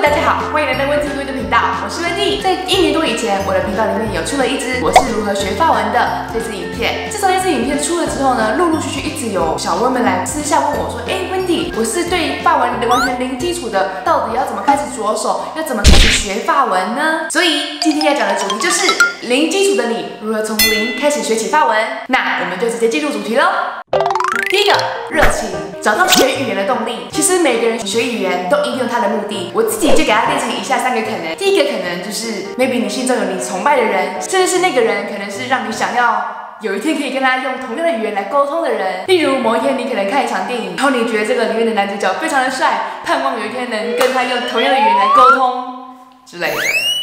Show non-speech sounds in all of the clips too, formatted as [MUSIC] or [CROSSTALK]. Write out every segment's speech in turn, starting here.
大家好，欢迎来到温蒂微的频道，我是温蒂。在一年多以前，我的频道里面有出了一支我是如何学法文的这支影片。自从那支影片出了之后呢，陆陆续续一直有小温们来私下问我说，哎，温蒂，我是对法文完全零基础的，到底要怎么开始着手，要怎么开始学法文呢？所以今天要讲的主题就是零基础的你如何从零开始学起法文。那我们就直接进入主题喽。找到学语言的动力。其实每个人学语言都一定有他的目的，我自己就给他列成以下三个可能。第一个可能就是 maybe 你心中有你崇拜的人，甚至是那个人可能是让你想要有一天可以跟他用同样的语言来沟通的人。例如某一天你可能看一场电影，然后你觉得这个里面的男主角非常的帅，盼望有一天能跟他用同样的语言来沟通之类的。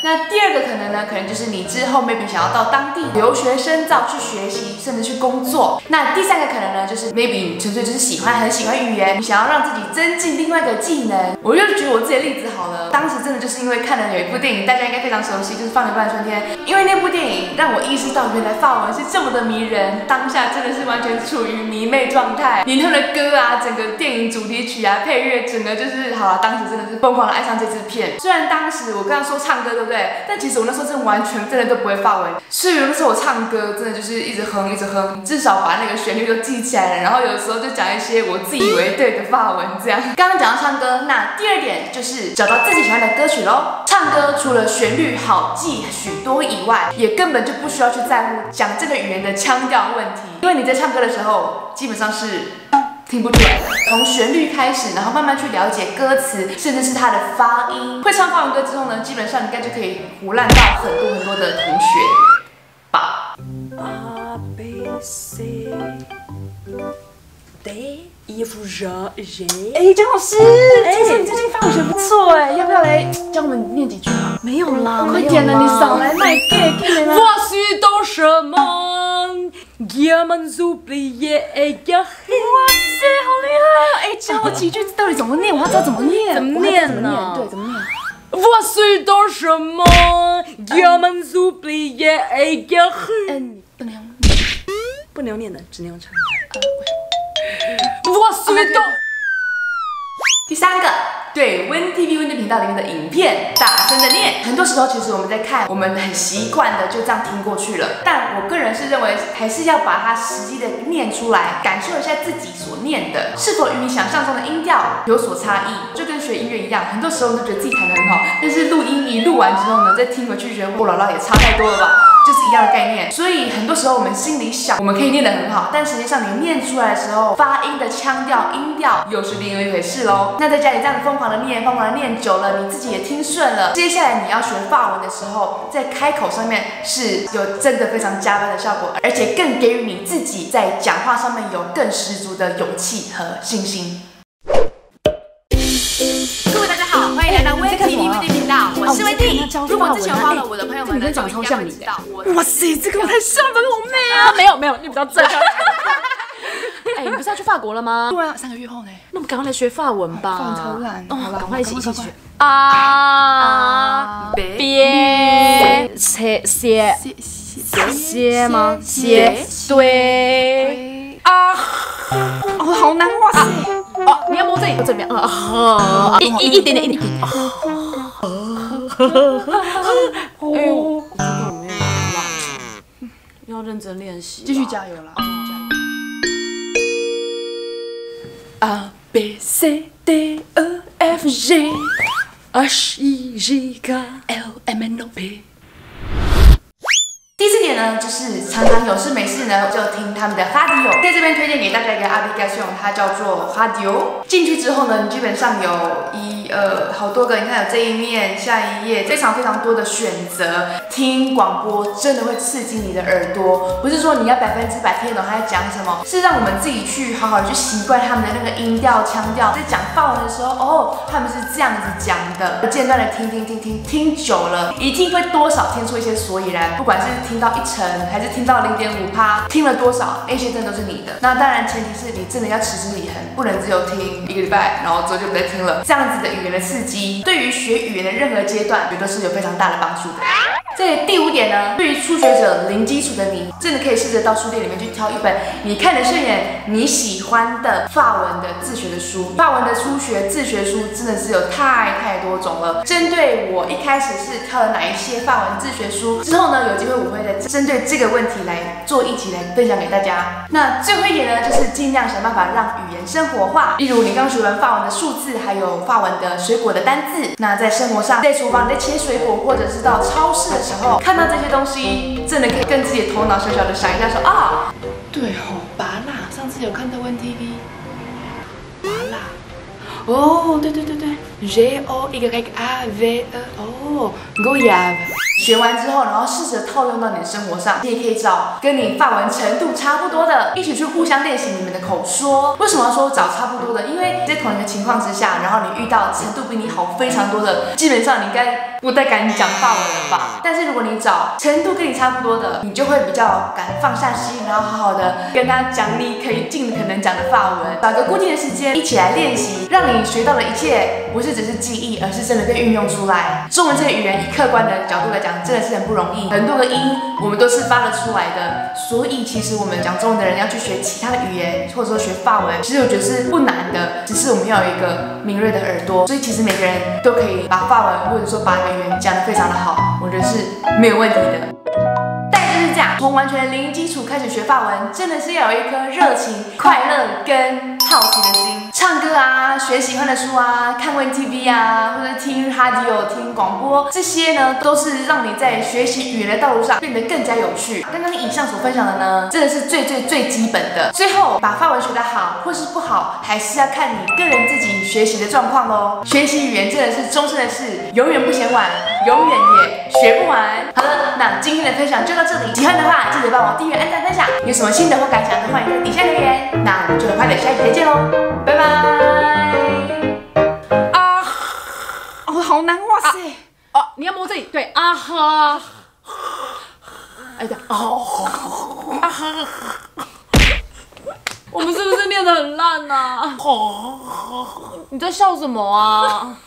那第二个可能呢，可能就是你之后 maybe 想要到当地留学深造去学习，甚至去工作。那第三个可能呢，就是 maybe 你纯粹就是喜欢很喜欢语言，你想要让自己增进另外一个技能。我又举我自己的例子好了，当时真的就是因为看了有一部电影，大家应该非常熟悉，就是《放牛班的春天》。因为那部电影让我意识到，原来法文是这么的迷人，当下真的是完全处于迷妹状态。连他们的歌啊，整个电影主题曲啊，配乐，整个就是好了，当时真的是疯狂的爱上这支片。虽然当时我跟刚说唱歌，对不对？但其实我那时候真的完全真的都不会发文，所以有的时候我唱歌真的就是一直哼一直哼，至少把那个旋律都记起来了。然后有的时候就讲一些我自以为对的发文，这样。刚刚讲到唱歌，那第二点就是找到自己喜欢的歌曲喽。唱歌除了旋律好记许多以外，也根本就不需要去在乎讲这个语言的腔调问题，因为你在唱歌的时候基本上是。听不出来，从旋律开始，然后慢慢去了解歌词，甚至是它的发音。会唱法文歌之后呢，基本上应该就可以胡乱到很多很多的同学吧。A B C D E F G H。哎，张老师，听说你最近法文学不错哎，要不要来教我们念几句啊？没有啦，快点了，你少来卖 gay，看我是懂什么？我们祖辈也要。哇塞，好厉害啊！哎，教我几句，到底怎么念？我要知道怎么念。怎么念呢？对，怎么念？我是懂什么？我们祖辈也要。嗯，不能，不能念的，只能用唱。我是懂。第三个。对 win tv 那频道里面的影片大声的念，很多时候其实我们在看，我们很习惯的就这样听过去了。但我个人是认为，还是要把它实际的念出来，感受一下自己所念的是否与你想象中的音调有所差异。就跟学音乐一样，很多时候都觉得自己弹得很好，但是录音一录完之后呢，再听回去觉得，我姥姥也差太多了吧。就是一样的概念，所以很多时候我们心里想，我们可以念得很好，但实际上你念出来的时候，发音的腔调、音调又是另一回事喽。那在家里这样子疯狂的念，疯狂的念久了，你自己也听顺了，接下来你要学法文的时候，在开口上面是有真的非常加分的效果，而且更给予你自己在讲话上面有更十足的勇气和信心。是微弟。如果之前花了我的朋友们，你长超像你。哇塞，这个我太像了，我妹啊！没有没有，你比较正。哎，你不是要去法国了吗？对啊，三个月后呢。那我们赶快来学法文吧。法文超烂，哦，赶快一起一起学。啊，别，切歇歇歇吗？歇对啊，哦，好难哇塞！哦，你要摸这里，这边啊，一一一点点一点点。哎 [LAUGHS] 呦，要认真练习，继续加油啦！A B C D E F G H I J K L M N O P 第四点呢，就是常常有事没事呢，就听他们的 radio。在这边推荐给大家一个 application，它叫做 radio。进去之后呢，你基本上有一呃好多个，你看有这一面、下一页，非常非常多的选择。听广播真的会刺激你的耳朵，不是说你要百分之百听懂他在讲什么，是让我们自己去好好去习惯他们的那个音调、腔调。在讲法文的时候，哦，他们是这样子讲的。不间断的听听听听听久了，一定会多少听出一些所以然，不管是。听到一成还是听到零点五趴，听了多少那些真的都是你的。那当然前提是你真的要持之以恒，不能只有听一个礼拜，然后之后就不再听了。这样子的语言的刺激，对于学语言的任何阶段，觉得是有非常大的帮助的。在第五点呢，对于初学者零基础的你，真的可以试着到书店里面去挑一本你看得顺眼、你喜欢的法文的自学的书。法文的初学自学书真的是有太太多种了。针对我一开始是挑了哪一些法文自学书，之后呢，有机会我会再针对这个问题来做一起来分享给大家。那最后一点呢，就是尽量想办法让语言生活化。例如你刚学完法文的数字，还有法文的水果的单字，那在生活上，在厨房在切水果，或者是到超市的时候看到这些东西，真的可以跟自己的头脑小小的想一下，说啊，对哦，拔蜡，上次有看到 One TV，拔蜡，哦，对对对对，J O Y A V E，哦，Goyave。学完之后，然后试着套用到你的生活上，你也可以找跟你法文程度差不多的，一起去互相练习你们的口说。为什么要说找差不多的？因为在同一个情况之下，然后你遇到程度比你好非常多的，基本上你应该不太敢讲法文了吧？但是如果你找程度跟你差不多的，你就会比较敢放下心，然后好好的跟他讲你可以尽可能讲的法文，找个固定的时间一起来练习，让你学到的一切不是只是记忆，而是真的被运用出来。中文这个语言，以客观的角度来讲。真的是很不容易，很多个音我们都是发得出来的，所以其实我们讲中文的人要去学其他的语言，或者说学法文，其实我觉得是不难的，只是我们要有一个敏锐的耳朵，所以其实每个人都可以把法文或者说把语言讲得非常的好，我觉得是没有问题的。但就是这样，从完全零基础开始学法文，真的是要有一颗热情、快乐跟好奇的心。唱歌啊，学喜欢的书啊，看 w TV 啊，或者听 radio 听广播，这些呢，都是让你在学习语言的道路上变得更加有趣。刚刚以上所分享的呢，真的是最最最基本的。最后，把法文学得好或是不好，还是要看你个人自己学习的状况喽。学习语言真的是终身的事，永远不嫌晚，永远也学不完。好了，那今天的分享就到这里。喜欢的话，记得帮我订阅、按赞、分享。有什么心得或感想，都欢迎在底下留言。那我们就很快的下一期再见喽，拜。对，哦，你要摸这里，对啊哈，哎呀，哦，啊哈，我们是不是练得很烂呐、你在笑什么啊？